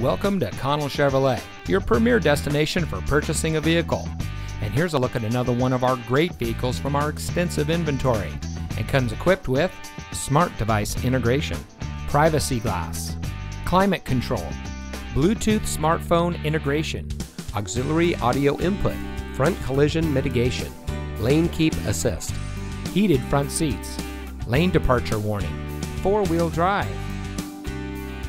Welcome to Connell Chevrolet, your premier destination for purchasing a vehicle. And here's a look at another one of our great vehicles from our extensive inventory. It comes equipped with smart device integration, privacy glass, climate control, Bluetooth smartphone integration, auxiliary audio input, front collision mitigation, lane keep assist, heated front seats, lane departure warning, four wheel drive.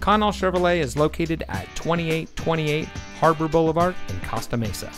Connell Chevrolet is located at 2828 Harbor Boulevard in Costa Mesa.